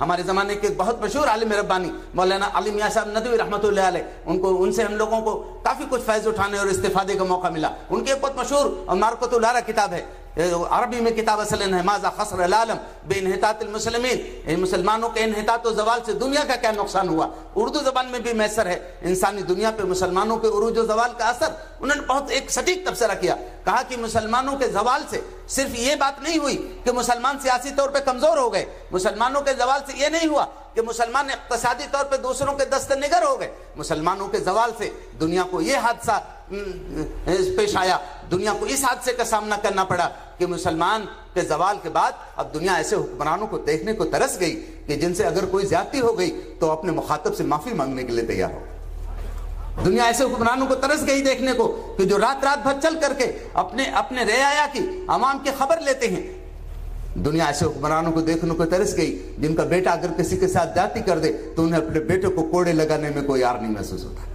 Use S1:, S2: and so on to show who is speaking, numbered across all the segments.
S1: हमारे ज़माने के बहुत मशहूर आलिम रब्बानी, मौलाना अली मियाँ साहब नदवी रहमत उनको, उनसे हम लोगों को काफ़ी कुछ फैज़ उठाने और इस्तेफादे का मौका मिला। उनकी एक बहुत मशहूर और मारकतुलारा किताब है अरबी में किताब असल माजा खसर आलम बेनहतातमसलमिन मुसलमानों। के इनहतात जवाल से दुनिया का क्या नुकसान हुआ? उर्दू जबान में भी मैसर है, इंसानी दुनिया पे मुसलमानों के उरूज जवाल का असर। उन्होंने बहुत एक सटीक तबसरा किया, कहा कि मुसलमानों के जवाल से सिर्फ़ ये बात नहीं हुई कि मुसलमान सियासी तौर पर कमज़ोर हो गए, मुसलमानों के जवाल से ये नहीं हुआ कि मुसलमान इकतसादी तौर पर दूसरों के दस्त निगर हो गए। मुसलमानों के जवाल से दुनिया को यह हादसा पेश आया। दुनिया को इस हादसे का सामना करना पड़ा कि मुसलमान के जवाल के बाद अब दुनिया ऐसे हुक्मरानों को देखने को तरस गई कि जिनसे अगर कोई ज़्यादा हो गई तो अपने मुखातब से माफ़ी मांगने के लिए तैयार हो। दुनिया ऐसे हुक्मरानों को तरस गई देखने को कि जो रात रात भर चल करके अपने अपने रेया की अवाम की खबर लेते हैं। दुनिया ऐसे हुक्मरानों को देखने को तरस गई जिनका बेटा अगर किसी के साथ जाति कर दे तो उन्हें अपने बेटे को कोड़े लगाने में कोई यार नहीं महसूस होता।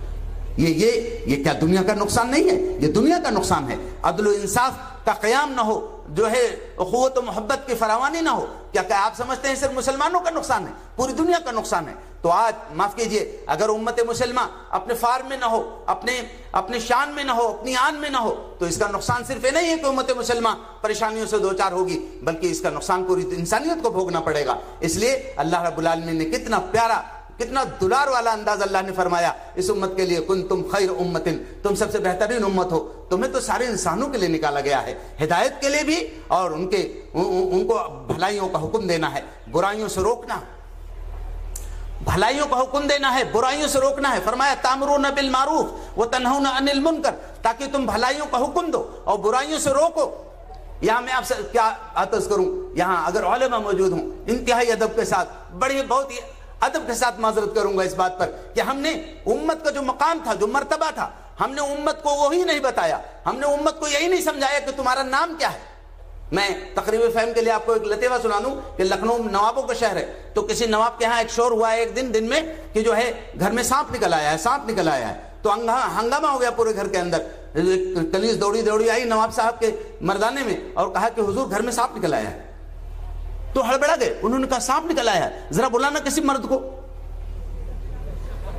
S1: ये ये ये क्या दुनिया का नुकसान नहीं है? ये दुनिया का नुकसान है। अदल इंसाफ का क्याम ना हो, जो है अखवत मोहब्बत की फरावानी ना हो, क्या क्या आप समझते हैं सिर्फ़ मुसलमानों का नुकसान है? पूरी दुनिया का नुकसान है। तो आज, माफ़ कीजिए, अगर उम्मत मुसलमान अपने फार्म में ना हो, अपने अपने शान में ना हो, अपनी आन में ना हो तो इसका नुकसान सिर्फ़ ये नहीं है कि उम्मत मुसलमान परेशानियों से दो चार होगी, बल्कि इसका नुकसान पूरी इंसानियत को भोगना पड़ेगा। इसलिए अल्लाह रबुल ने कितना प्यारा कितना दुलार वाला अंदाज अल्लाह ने फरमाया इस उम्मत के लिए कुन तुम खैर उम्मतिन तुम सबसे बेहतरीन उम्मत हो। तुम्हें तो सारे इंसानों के लिए निकाला गया है। हिदायत के लिए भी और उनके उ, उ, उनको भलाइयों का हुक्म देना है। बुराइयों से रोकना। भलाइयों का हुक्म देना है बुराइयों से रोकना है। फरमाया तामरू न बिल मारूफ वो तनहू न अनिल मुनकर ताकि तुम भलाइयों का हुक्म दो और बुराइयों से रोको। यहाँ मैं आपसे क्या आतज करूँ? यहाँ अगर ओलमा मौजूद हूँ इंतहाई अदब के साथ बड़ी बहुत ही अदब के साथ माजरत करूँगा इस बात पर कि हमने उम्मत का जो मकाम था, जो मरतबा था, हमने उम्मत को वही नहीं बताया। हमने उम्मत को यही नहीं समझाया कि तुम्हारा नाम क्या है। मैं तकरीब फहम के लिए आपको एक लतेवा सुना दूँ कि लखनऊ नवाबों का शहर है। तो किसी नवाब के यहाँ एक शोर हुआ है एक दिन दिन में कि जो है घर में सांप निकल आया है, सांप निकल आया है। तो हंगामा हो गया पूरे घर के अंदर। कलीज दौड़ी दौड़ी आई नवाब साहब के मर्दाने में और कहा कि हुजूर, घर में सांप निकल आया है। तो हड़बड़ा गए उन्होंने कहा सांप निकल आया है जरा बुलाना किसी मर्द को।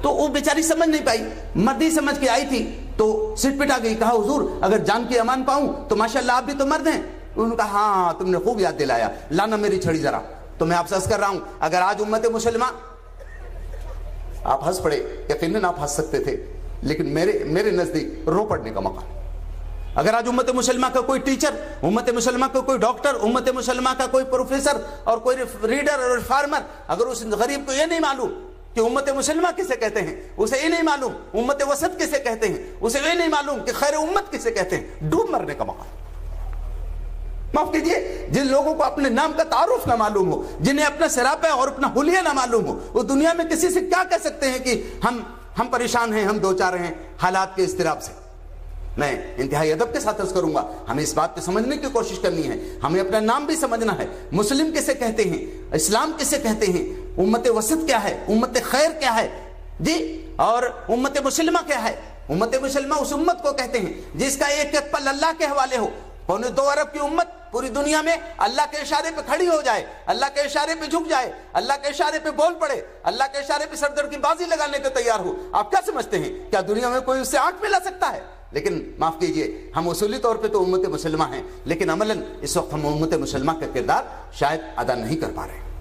S1: तो वो बेचारी समझ नहीं पाई मर्द ही समझ के आई थी तो सिट पिटा गई कहा हुजूर अगर जान की अमान पाऊँ तो माशाल्लाह आप भी तो मर्द हैं। उन्होंने कहा हाँ, हाँ तुमने खूब याद दिलाया लाना मेरी छड़ी जरा तो मैं आपसे हंस कर रहा हूँ। अगर आज उम्मत मुसलमान आप हंस पड़े यकीन आप हंस सकते थे लेकिन मेरे मेरे नज़दीक रो पड़ने का मौका। अगर आज उम्मत मुसलमान का कोई टीचर, उम्मत मुसलमान का कोई डॉक्टर, उम्मत मुसलमान का कोई प्रोफेसर और कोई रीडर और फार्मर, अगर उस गरीब को यह नहीं मालूम कि उम्मत मुसलमा किसे कहते हैं, उसे ये नहीं मालूम उम्मत वसत किसे कहते हैं, उसे ये नहीं मालूम कि खैर उम्मत किसे कहते हैं, डूब मरने का मौका। माफ़ कीजिए, जिन लोगों को अपने नाम का तारुफ ना मालूम हो, जिन्हें अपना सरापा और अपना हुलिया ना मालूम हो, वो दुनिया में किसी से क्या कह सकते हैं कि हम हम परेशान हैं, हम दो चार हैं, हालात के इसतराब से। मैं इंतहाई अदब के साथ अर्ज़ करूँगा। हमें इस बात को समझने की कोशिश करनी है। हमें अपना नाम भी समझना है। मुस्लिम किसे कहते हैं? इस्लाम किसे कहते हैं? उम्मत वसत क्या है? उम्मत खैर क्या है? जी, और उम्मत मुसलमा क्या है? उम्मत मुसलमा उस उम्मत को कहते हैं, जिसका एक एक पल अल्लाह के हवाले हो। पौने दो अरब की उम्मत पूरी दुनिया में अल्लाह के इशारे पे खड़ी हो जाए, अल्लाह के इशारे पे झुक जाए, अल्लाह के इशारे पे बोल पड़े, अल्लाह के इशारे पे सरदर की बाजी लगाने को तैयार हो। आप क्या समझते हैं? क्या दुनिया में कोई उससे आँख मिला सकता है? लेकिन माफ़ कीजिए, हम उसूली तौर पे तो उम्मत मुसलमा हैं, लेकिन अमलन इस वक्त हम उम्मत मुसलमा का किरदार शायद अदा नहीं कर पा रहे।